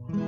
Mm-hmm.